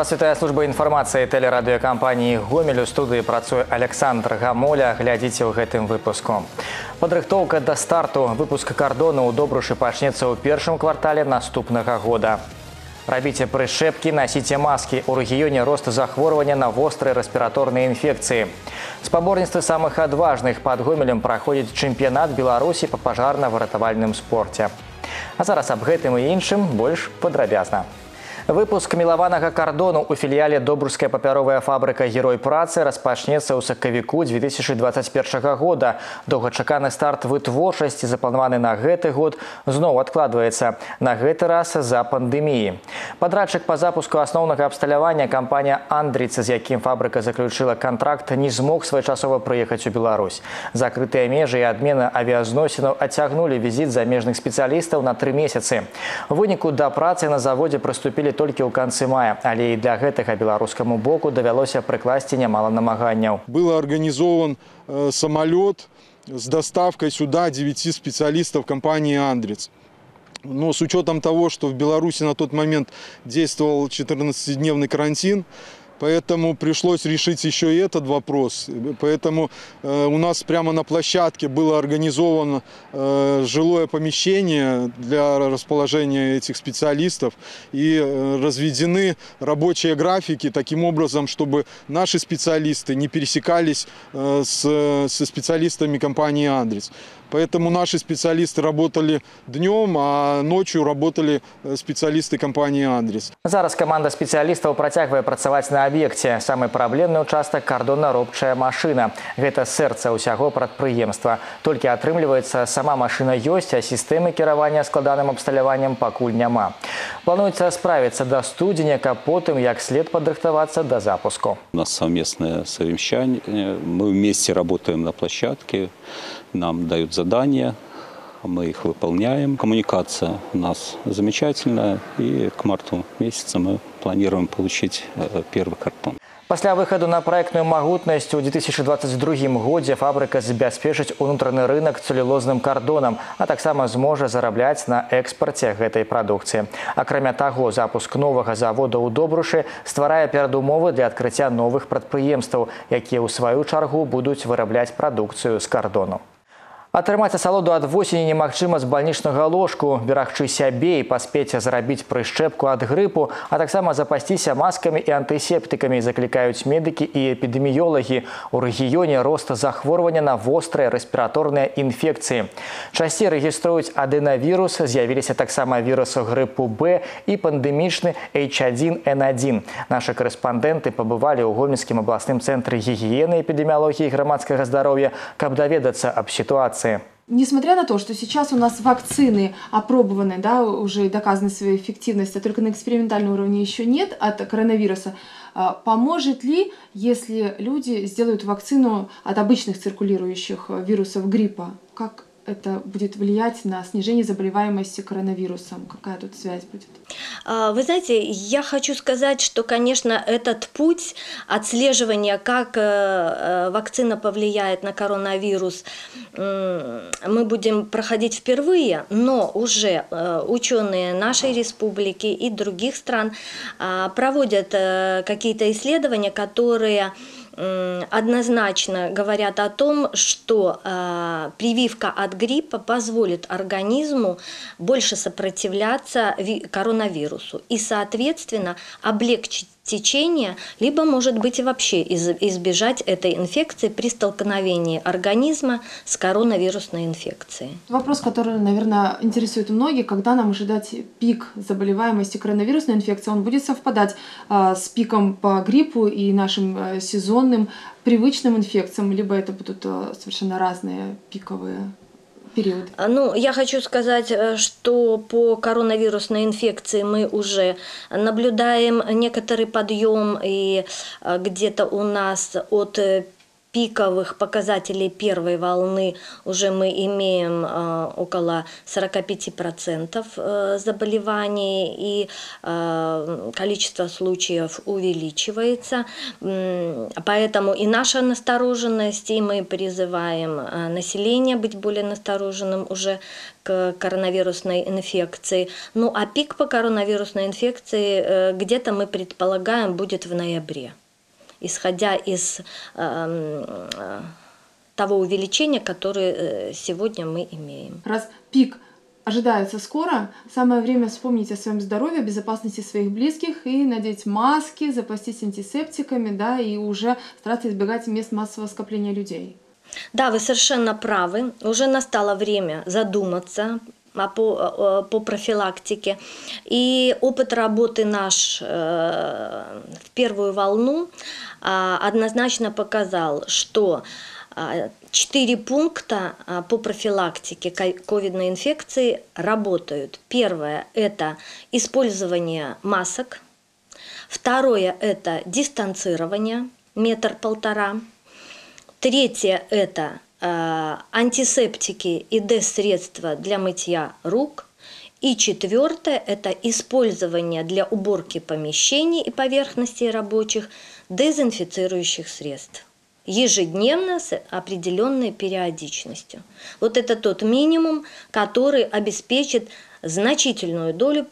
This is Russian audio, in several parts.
Вас вітае служба інфармацыі тэлерадыёкампаніі гомель у студыі працуе Александр Гамоля глядзіце ў гэтым выпуску. Падрыхтоўка да старту выпуск кардону ў добрушы пачнецца ў першым квартале наступнага года. Рабіце прышэпкі, насіце маскі. У рэгіёне рост захворвання на вострыя рэспіраторныя інфекцыі. Спаборніцтвы самых адважных пад гомелем праходзіць чэмпіянат Беларусі па пажарна-выратавальным спорце. А зараз аб гэтым і іншым больш падрабязна. Выпуск мілаванага кардону у філіяле добруская папяровая фабрыка герой працы распачнецца ў сакавіку 2021 года. Доўгачаканы старт вытворчасці запланаваны на гэты год зноў адкладваецца на гэты раз за пандэміі. Падрадчык па запуску асноўнага абсталявання кампанія Андрыца, з якім фабрыка заключыла кантракт, не змог своечасова прыехаць у Беларусь. Закрытыя межы і адмена авіязносінаў адцягнулі візіт замежных спецыялістаў на тры месяцы. У выніку да працы на заводзе прыступілі толькі ў канцы мая, але і для гэтага беларускаму боку давялося прыкласці нямала намаганняў. Был организован э, самолет с доставкой сюда 9 специалистов компании «Андрец». Но с учетом того, что в Беларуси на тот момент действовал 14-дневный карантин, Поэтому пришлось решить еще и этот вопрос. Поэтому э, у нас прямо на площадке было организовано э, жилое помещение для расположения этих специалистов и э, разведены рабочие графики таким образом, чтобы наши специалисты не пересекались э, с, со специалистами компании «Андрес». Поэтому наши специалисты работали днем, а ночью работали э, специалисты компании «Андрес». Зараз каманда спецыялістаў працягвае працаваць на аб'екце. Самы праблемны ўчастак кардонна-робчая машына. Гэта сэрца ўсяго прадпрыемства. Толькі атрымліваецца, сама машына ёсць, а сістэмы кіравання складаным абсталяваннем пакуль няма. Плануецца справіцца да студзеня, каб потым як след падрыхтавацца да запуску. У нас совместное совещание. Мы вместе работаем на площадке. Нам дают задания, мы их выполняем. Коммуникация у нас замечательная. И к марту месяца мы планируем получить э, первый картон. Пасля выхаду на праектную магутнасць у 2022 годзе фабрыка забяспечыць унутраны рынок цэлюлозным кардонам, а таксама зможа зарабляць на экспарце гэтай прадукцыі. Акрамя таго, запуск новага завода ў добрушы стварае перадумовы для адкрыцця новых прадпрыемстваў, якія ў сваю чаргу будуць вырабляць прадукцыю з кардону. Атрымаць асалоду ад восені немагчыма з бальнічнага ложку, берагчы сябе і паспець зарабіць прышчэпку ад грыпу, а таксама запасціся маскамі і антысептыкамі заклікаюць медыкі і эпідэміёлагі. У рэгіёне роста захворвання на вострыя рэспіраторныя інфекцыі. Часцей рэгіструюць адэнавірус, з'явіліся таксама вірусу грыпу Б і пандэмічны H1N1. Нашы корэспандэнты пабывалі ў гомельскім абласным цэнтры гігіены эпідэміялогіі грамадскага здароўя, каб даведацца аб сітуацыі вакцинации. Несмотря на то, что сейчас у нас вакцины опробованы, да, уже доказаны своей эффективностью, а только на экспериментальном уровне еще нет от коронавируса, а, поможет ли, если люди сделают вакцину от обычных циркулирующих вирусов гриппа? Как это будет влиять на снижение заболеваемости коронавирусом? Какая тут связь будет? А, вы знаете, я хочу сказать, что, конечно, этот путь отслеживания, как э, э, вакцина повлияет на коронавирус, мы будем проходить впервые, но уже э, ученые нашей республики и других стран а, проводят какие-то исследования, которые однозначно говорят о том, что э, прививка от гриппа позволит организму больше сопротивляться коронавирусу и, соответственно, облегчить течение, либо, может быть, и вообще избежать этой инфекции при столкновении организма с коронавирусной инфекцией. Вопрос, который, наверное, интересует многих, когда нам ожидать пик заболеваемости коронавирусной инфекцией, он будет совпадать э, с пиком по гриппу и нашим э, сезонным привычным инфекциям, либо это будут э, совершенно разные пиковые период? А, ну, я хочу сказать, э, что по коронавирусной инфекции мы уже наблюдаем некоторый подъем, и э, где-то у нас от пиковых показателей первой волны уже мы имеем э, около 45% э, заболеваний и э, количество случаев увеличивается. Поэтому и наша настороженность, и мы призываем население быть более настороженным уже к коронавирусной инфекции. Ну а пик по коронавирусной инфекции где-то мы предполагаем будет в ноябре исходя из э, того увеличения, которое э, сегодня мы имеем. Раз пик ожидается скоро, самое время вспомнить о своем здоровье, безопасности своих близких и надеть маски, запастись антисептиками, да, и уже стараться избегать мест массового скопления людей. Да, вы совершенно правы. Уже настало время задуматься по, по профилактике. И опыт работы наш э, в первую волну однозначно показал, что а, четыре пункта по профилактике ковидной инфекции работают. Первое – это использование масок. Второе – это дистанцирование, метр-полтора. Третье – это антисептики и ДЭС-средства для мытья рук. И четвертое – это использование для уборки помещений и поверхностей рабочих дезинфицирующих средств ежедневно с определенной периодичностью. Вот это тот минимум, который обеспечит значительную долю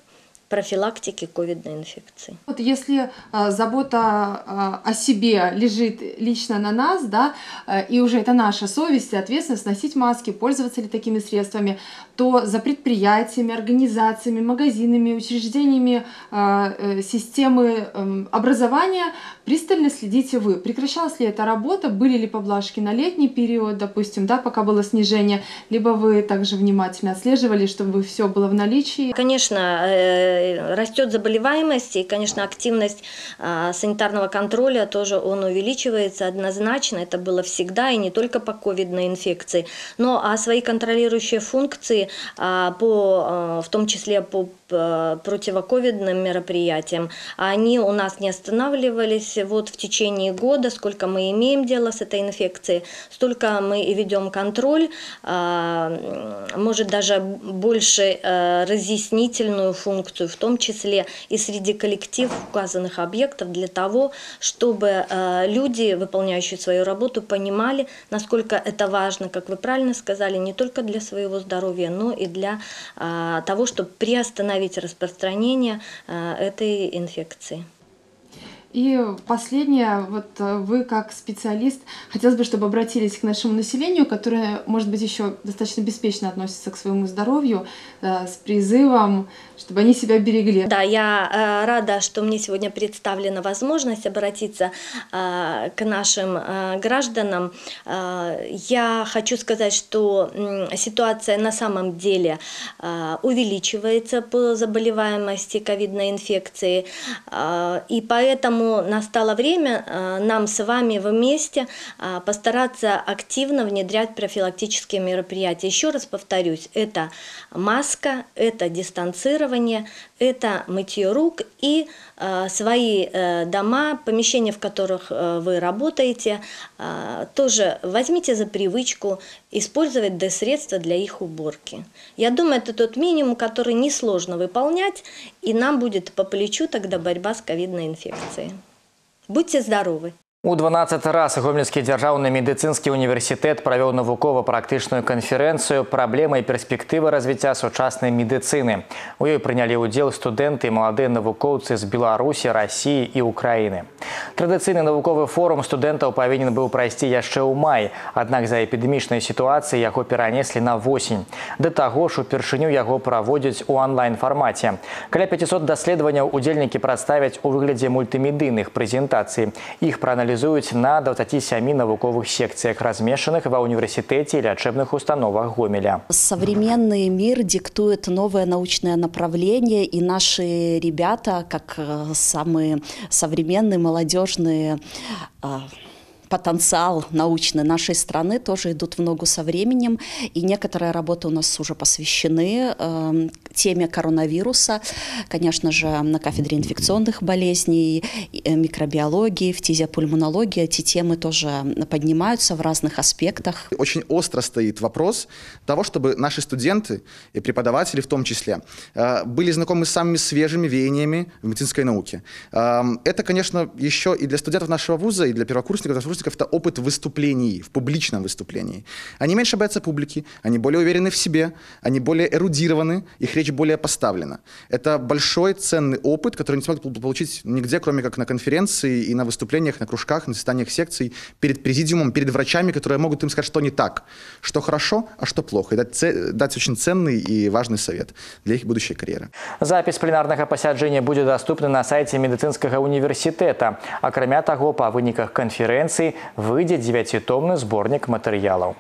профилактики ковидной инфекции. Вот если э, забота э, о себе лежит лично на нас, да, э, и уже это наша совесть и ответственность носить маски, пользоваться ли такими средствами, то за предприятиями, организациями, магазинами, учреждениями э, э, системы э, образования пристально следите вы. Прекращалась ли эта работа, были ли поблажки на летний период, допустим, да, пока было снижение, либо вы также внимательно отслеживали, чтобы все было в наличии? Конечно, э, растет заболеваемость и, конечно, активность а, санитарного контроля тоже он увеличивается однозначно. Это было всегда и не только по ковидной инфекции. Но а свои контролирующие функции, а, по, а, в том числе по противоковидным мероприятиям, они у нас не останавливались. Вот в течение года, сколько мы имеем дело с этой инфекцией, столько мы и ведем контроль, может даже больше разъяснительную функцию в том числе и среди коллектив указанных объектов, для того, чтобы э, люди, выполняющие свою работу, понимали, насколько это важно, как вы правильно сказали, не только для своего здоровья, но и для э, того, чтобы приостановить распространение э, этой инфекции. И последнее, вот вы как специалист, хотелось бы, чтобы обратились к нашему населению, которое, может быть, еще достаточно беспечно относится к своему здоровью, с призывом чтобы они себя берегли. Да, я э, рада, что мне сегодня представлена возможность обратиться э, к нашим э, гражданам. Э, я хочу сказать, что э, ситуация на самом деле э, увеличивается по заболеваемости ковидной инфекции, э, и поэтому настало время э, нам с вами вместе э, постараться активно внедрять профилактические мероприятия. Еще раз повторюсь, это маска, это дистанцирование, это мытье рук и э, свои дома, помещения, в которых вы работаете, тоже возьмите за привычку использовать D-средства для их уборки. Я думаю, это тот минимум, который несложно выполнять, и нам будет по плечу тогда борьба с ковидной инфекцией. Будьте здоровы! У 12 раз гомельскі дзяржаўны медыцынскі універсітэт правёў навукова-практычную канферэнцыю праблемы і перспектывы развіцця сучаснай медыцыны. У ёй прынялі ўдзел студэнты і маладыя навукоўцы з Беларусі, рассіі і Украіны. Традыцыйны навуковы форум студэнтаў павінен быў прайсці яшчэ ў май, аднак за эпідэмічнай сітуацыі яго перанеслі на восень. Да таго ж упершыню яго праводзяць у онлайн-фармаце. Каля 500 даследаванняў удзельнікі прадставяць у выглядзе мультымедыйных прэзентацый. Іх прааналізуюць аналізуюць на 27 навуковых секциях, размешанных во университете и лечебных установах Гомеля. Современный мир диктует новое научное направление, и наши ребята, как э, самые современные, молодежные потенциал научный нашей страны тоже идут в ногу со временем, и некоторые работы у нас уже посвящены э, теме коронавируса, конечно же, на кафедре инфекционных болезней, э, микробиологии, фтизиопульмонологии эти темы тоже поднимаются в разных аспектах. Очень остро стоит вопрос того, чтобы наши студенты и преподаватели в том числе э, были знакомы с самыми свежими веяниями в медицинской науке. Э, это, конечно, еще и для студентов нашего вуза, и для первокурсников, второкурсников это опыт выступлений, в публичном выступлении. Они меньше боятся публики, они более уверены в себе, они более эрудированы, их речь более поставлена. Это большой ценный опыт, который не смогут получить нигде, кроме как на конференции и на выступлениях, на кружках, на заседаниях секций, перед президиумом, перед врачами, которые могут им сказать, что не так, что хорошо, а что плохо. И дать, дать очень ценный и важный совет для их будущей карьеры. Запись пленарнага пасяджэння будзе доступна на сайце медыцынскага універсітэта. Акрамя таго, па выніках канферэнцыі выйдзе дзевяцітомны зборнік матэрыялаў.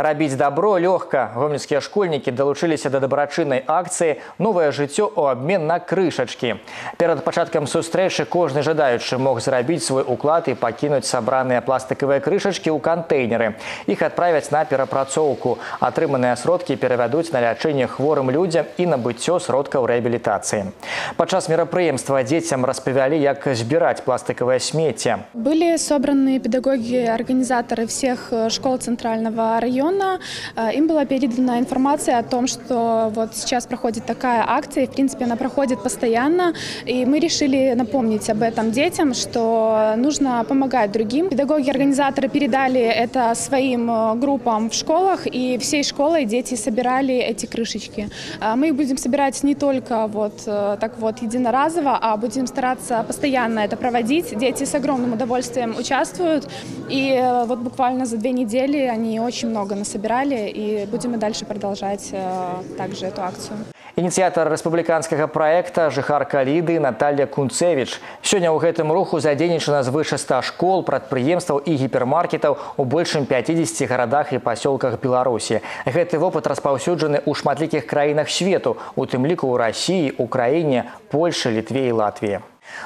Рабіць добро лёгка. Гомельскія школьнікі далучыліся да дабрачыннай акцыі новае жыццё ў абмен на крышачкі. Перад пачаткам сустрэчы кожны жадаючы мог зрабіць свой уклад і пакінуць сабраныя пластыкавыя крышачкі ў кантэйнеры. Іх адправяць на перапрацоўку. Атрыманыя сродкі перавядуць на лячэнне хворым людзям і набыццё сродкаў рэабілітацыі. Падчас мерапрыемства дзецям распавялі, як збіраць пластыкавае смецце. Были собраны педагоги, организаторы всех э, школ Центрального района района. Э, им была передана информация о том, что вот сейчас проходит такая акция, и, в принципе, она проходит постоянно. И мы решили напомнить об этом детям, что нужно помогать другим. Педагоги-организаторы передали это своим э, группам в школах, и всей школой дети собирали эти крышечки. Э, мы их будем собирать не только вот так вот единоразово, а будем стараться постоянно это проводить. Дети с огромным удовольствием участвуют, и вот буквально за две недели они очень много много насобирали, и будем и дальше продолжать э, также эту акцию. Ініцыятар рэспубліканскага праекта жыхарка ліды Наталья Кунцевіч. Сёння ў гэтым руху задзейнічана звыш 100 школ, прадпрыемстваў і гіпермаркетаў у большым 50 гарадах і пасёлках Беларусі. Гэты вопыт распаўсюджаны ў шматлікіх краінах свету, у тым ліку ў рассіі, Украіне, Польшы, літве і Латвіі.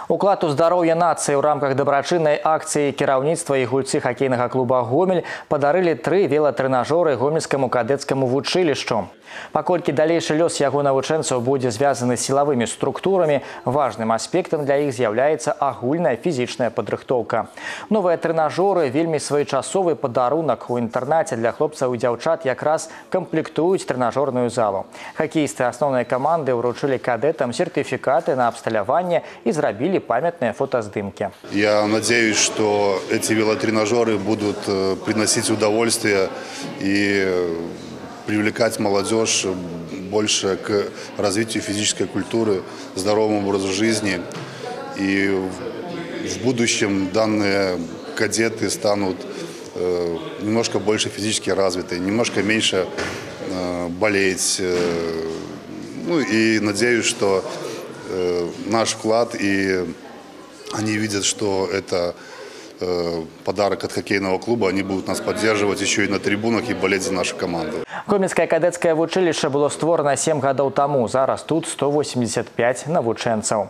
Уклад у здароўя нацыі ў рамках дабрачыннай акцыі кіраўніцтва і гульцы хакейнага клуба гомель падарылі тры велатрэнажоры гомельскаму кадэцкаму вучылішчу. Паколькі далейшы лёс яго навучэнцаў будзе звязаны з сілавымі структурамі, важным аспектам для іх з'яўляецца агульная фізічная падрыхтоўка. Новыя трэнажоры вельмі своечасовы падарунак у інтэрнаце для хлопцаў і дзяўчат якраз камплектуюць трэнажорную залу. Хакеісты асноўнай каманды ўручылі кадэтам сертыфікаты на абсталяванне і зрабілі зрабілі памятныя фотоздымки. Я надеюсь, что эти велотренажеры будут э, приносить удовольствие и э, привлекать молодежь больше к развитию физической культуры, здоровому образу жизни. И в будущем данные кадеты станут э, немножко больше физически развиты, немножко меньше болеть. Ну и надеюсь, что Э, наш вклад, и они видят, что это э, подарок от хоккейного клуба. Они будут нас поддерживать еще и на трибунах и болеть за нашу команду. Гомельскае кадэцкае вучылішча было створана 7 гадоў таму. Зараз тут 185 навучэнцаў.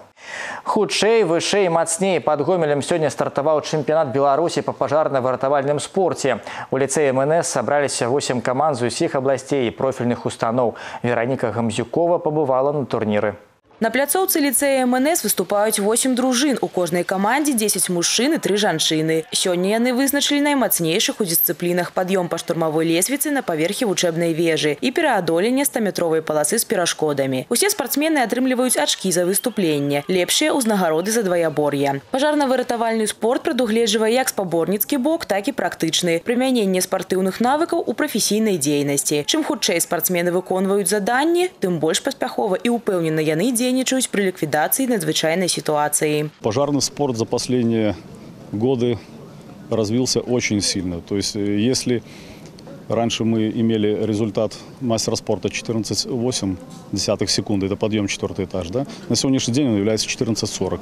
Хутчэй, вышэй, мацней пад гомелем сёння стартаваў чэмпіянат Беларусі па пажарна-выратавальным спорце. У ліцэі МНС сабраліся 8 каманд з усіх абласцей і профільных устаноў. Вераніка Гамзюкова пабывала на турніры. На пляцоўцы ліцэя МНС выступаюць 8 дружын. У кожнай камандзе 10 мужчын і 3 жанчыны. Сёння яны вызначылі наймацнейшых у дысцыплінах пад'ём па штурмавой лесвіцы на паверхі вучэбнай вежы і пераадоленне 100метровай паласы з перашкодамі. Усе спартсмены атрымліваюць ачкі за выступленне, лепшыя ўзнагароды за дваябор'я. Пажарна-выратавальны спорт прадугледжвае як спаборніцкі бок, так і практычны. Прымяненне спартыўных навыкаў у прафесійнай дзейнасці. Чым хутчэй спартсмены выконваюць заданні, тым больш паспяхова і ўпэўнена яны дзейнасць дзейнічаюць при ликвидации надзвычайной ситуации. Пожарный спорт за последние годы развился очень сильно. То есть э, если раньше мы имели результат мастера спорта 14,8 секунды, это подъем четвертый этаж, да? на сегодняшний день он является 14,40.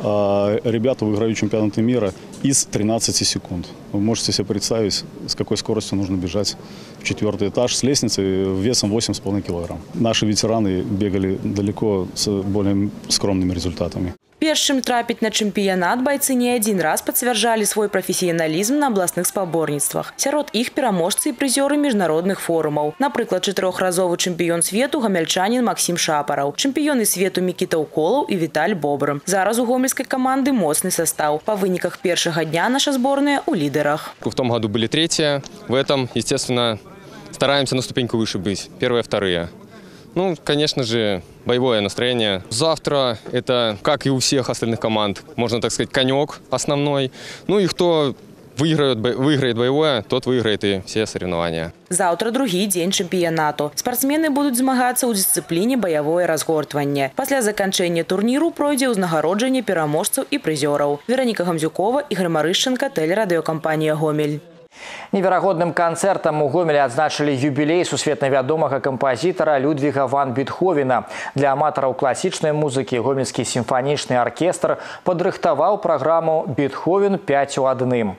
А ребята выиграют чемпионаты мира из 13 секунд. Вы можете себе представить, с какой скоростью нужно бежать в четвертый этаж с лестницы весом 8,5 килограмм. Наши ветераны бегали далеко с более скромными результатами. Перш чым трапіць на чэмпіянат байцы не адзін раз пацвярджалі свой прафесіяналізм на абласных спаборніцтвах. Сярод іх пераможцы і прызёры міжнародных форумаў. Напрыклад, чатырохразовы чэмпіён свету гамяльчанін Максім Шапараў, чэмпіёны свету Мікіта Уколаў і Віталь Бобр. Зараз у гомельскай каманды моцны состав. По выніках першага дня наша сборная у лидерах. В том году были третьи, в этом, естественно, стараемся на ступеньку выше быть. Первые, вторые. Ну, конечно же, боевое настроение. Завтра это, как и у всех остальных команд, можно так сказать, конек основной. Ну и кто выиграет, выиграет боевое, тот выиграет и все соревнования. Завтра другі дзень чэмпіянату. Спартсмены будуць змагацца ў дысцыпліне баявое разгортванне. Пасля заканчэння турніру пройдзе ўзнагароджанне пераможцаў і прызёраў. Вераніка Гамзюкова і Грымарышчынка, тэлерадыёкампанія Гомель. Неверагодным канцэртам у гомелі адзначылі юбілей сусветна вядомага кампазітара Людвіга ван Бетховена. Для аматараў класічнай музыкі гомельскі сімфанічны аркестр падрыхтаваў праграму Бетховен 5 у адным.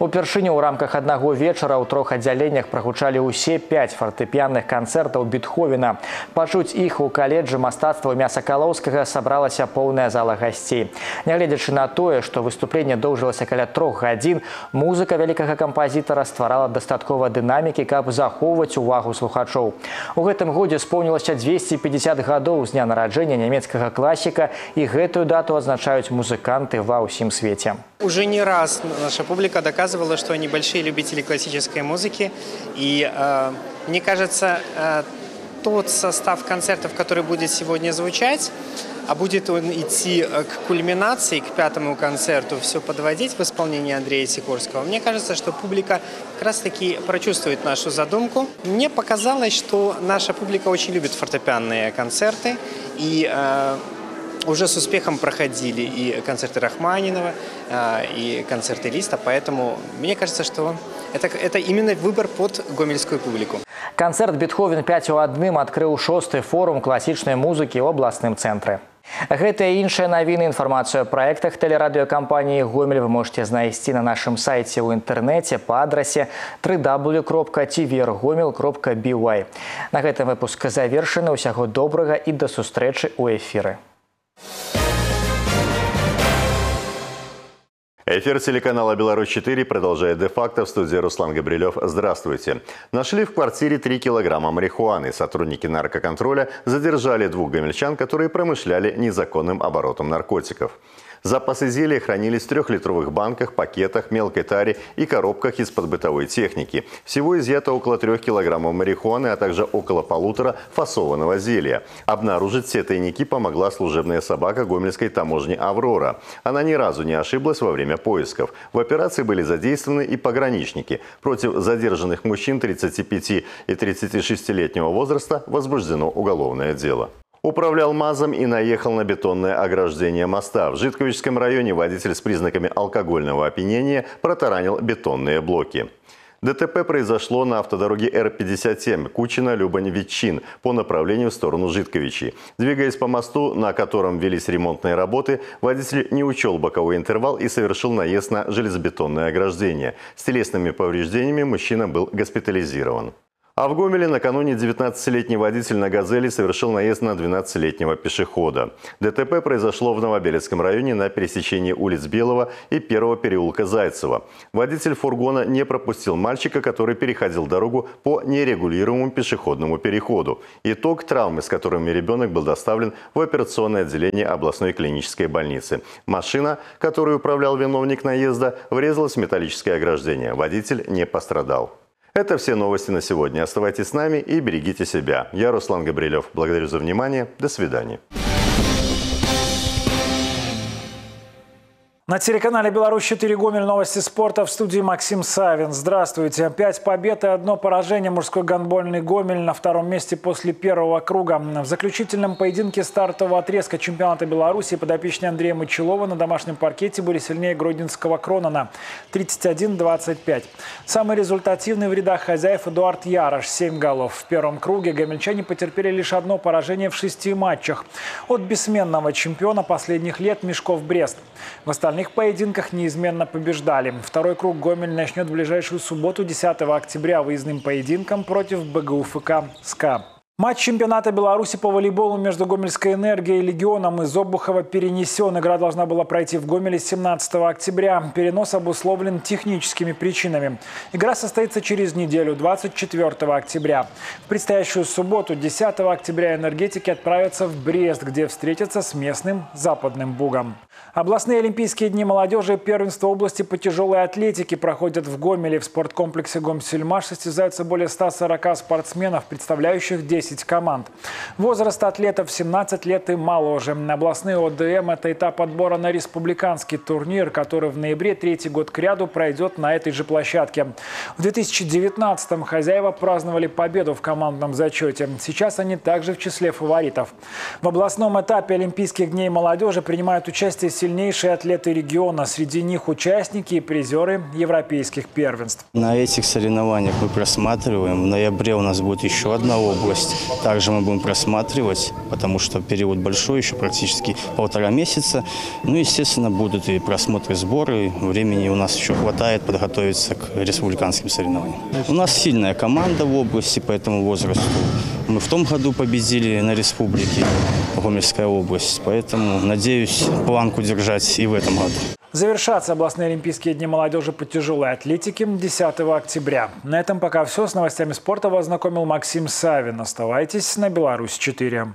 Упершыню ў рамках аднаго вечара ў трох аддзяленнях прагучалі ўсе пяць фартэпіянных канцэртаў бітховена. Пачуць іх у каледжы мастацтва мясакалоўскага сабралася поўная зала гасцей. Нягледзячы на тое, што выступленне доўжылася каля трох гадзін, музыка вялікага кампазітара стварала дастаткова дынамікі, каб захоўваць увагу слухачоў. У гэтым годзе споўнілася 250 гадоў з дня нараджэння нямецкага класіка і гэтую дату адзначаюць музыканты ва ўсім свеце. Уже не раз наша публика доказывала, что они большие любители классической музыки. И э, мне кажется, э, тот состав концертов, который будет сегодня звучать, а будет он идти э, к кульминации, к пятому концерту, все подводить в исполнении Андрея Сикорского, мне кажется, что публика как раз-таки прочувствует нашу задумку. Мне показалось, что наша публика очень любит фортепианные концерты, и э, уже с успехом проходили и концерты Рахманинова, и концерты Листа, поэтому мне кажется, что это, это именно выбор под гомельскую публику. Концерт «Бетховен 5 у 1» открыл шосты форум классичной музыки в областном центре. Гэта і іншыя навіны інфармацыю о праектах тэлерадыёкампаніі Гомель вы можете знайсці на нашым сайце ў інтэрнэце па адрасе www.tvrgomel.by. На гэтым выпуск завершаны ўсяго добрага і да сустрэчы ў эфіры. Эфир телеканала «Беларусь-4» продолжает де-факто в студии Руслан Габрилев. Здравствуйте. Нашли в квартире 3 килограмма марихуаны. Сотрудники наркоконтроля задержали двух гомельчан, которые промышляли незаконным оборотом наркотиков. Запасы зелья хранились в трехлитровых банках, пакетах, мелкой таре и коробках из-под бытовой техники. Всего изъято около трех килограммов марихуаны, а также около полутора фасованного зелья. Обнаружить все тайники помогла служебная собака гомельской таможни «Аврора». Она ни разу не ошиблась во время поисков. В операции были задействованы и пограничники. Против задержанных мужчин 35 и 36-летнего возраста возбуждено уголовное дело. Управлял МАЗом и наехал на бетонное ограждение моста. В Житковичском районе водитель с признаками алкогольного опьянения протаранил бетонные блоки. ДТП произошло на автодороге Р-57 Кучина-Любань-Ветчин по направлению в сторону Житковичи. Двигаясь по мосту, на котором велись ремонтные работы, водитель не учел боковой интервал и совершил наезд на железобетонное ограждение. С телесными повреждениями мужчина был госпитализирован. А в Гомеле накануне 19-летний водитель на «Газели» совершил наезд на 12-летнего пешехода. ДТП произошло в Новобелецком районе на пересечении улиц Белого и первого переулка Зайцева. Водитель фургона не пропустил мальчика, который переходил дорогу по нерегулируемому пешеходному переходу. Итог – травмы, с которыми ребенок был доставлен в операционное отделение областной клинической больницы. Машина, которой управлял виновник наезда, врезалась в металлическое ограждение. Водитель не пострадал. Это все новости на сегодня. Оставайтесь с нами и берегите себя. Я Руслан Габрилев. Благодарю за внимание. До свидания. На телеканале «Беларусь-4 Гомель» новости спорта в студии Максим Савин. Здравствуйте. Пять побед и одно поражение мужской гандбольный Гомель на втором месте после первого круга. В заключительном поединке стартового отрезка чемпионата Беларуси подопечные Андрея Мочелова на домашнем паркете были сильнее Гродненского Кронона 31-25. Самый результативный в рядах хозяев Эдуард Ярош – 7 голов. В первом круге гомельчане потерпели лишь одно поражение в шести матчах. От бессменного чемпиона последних лет Мешков-Брест. В остальных поединках неизменно побеждали. Второй круг Гомель начнет в ближайшую субботу 10 октября выездным поединком против БГУФК «СКА». Матч чемпионата Беларуси по волейболу между Гомельской энергией и Легионом из Обухова перенесен. Игра должна была пройти в Гомеле 17 октября. Перенос обусловлен техническими причинами. Игра состоится через неделю, 24 октября. В предстоящую субботу, 10 октября, энергетики отправятся в Брест, где встретятся с местным Западным Бугом. Областные Олимпийские дни молодежи и первенство области по тяжелой атлетике проходят в Гомеле. В спорткомплексе Гомсельмаш состязаются более 140 спортсменов, представляющих 10 команд. Возраст атлетов 17 лет и моложе. Областные ОДМ – это этап отбора на республиканский турнир, который в ноябре третий год к ряду пройдет на этой же площадке. В 2019-м хозяева праздновали победу в командном зачете. Сейчас они также в числе фаворитов. В областном этапе Олимпийских дней молодежи принимают участие сильнейшие атлеты региона. Среди них участники и призеры европейских первенств. На этих соревнованиях мы просматриваем. В ноябре у нас будет еще одна область. Также мы будем просматривать, потому что период большой, еще практически полтора месяца. Ну, естественно, будут и просмотры, сборы. Времени у нас еще хватает подготовиться к республиканским соревнованиям. У нас сильная команда в области по этому возрасту. Мы в том году победили на республике, Гомельская область. Поэтому, надеюсь, планку держать и в этом году. Завершатся областные Олимпийские дни молодежи по тяжелой атлетике 10 октября. На этом пока все. С новостями спорта вас знакомил Максим Савин. Оставайтесь на Беларусь 4.